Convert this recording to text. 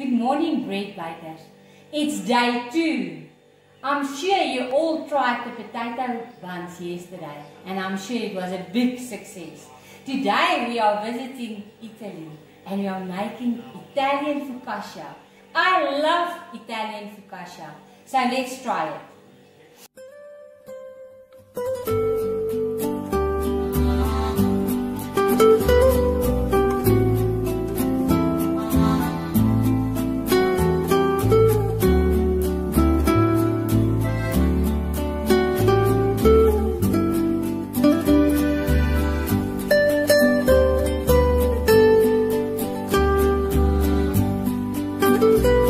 Good morning, bread bakers. It's day two. I'm sure you all tried the potato buns yesterday, and I'm sure it was a big success. Today we are visiting Italy, and we are making Italian focaccia. I love Italian focaccia, so let's try it. Música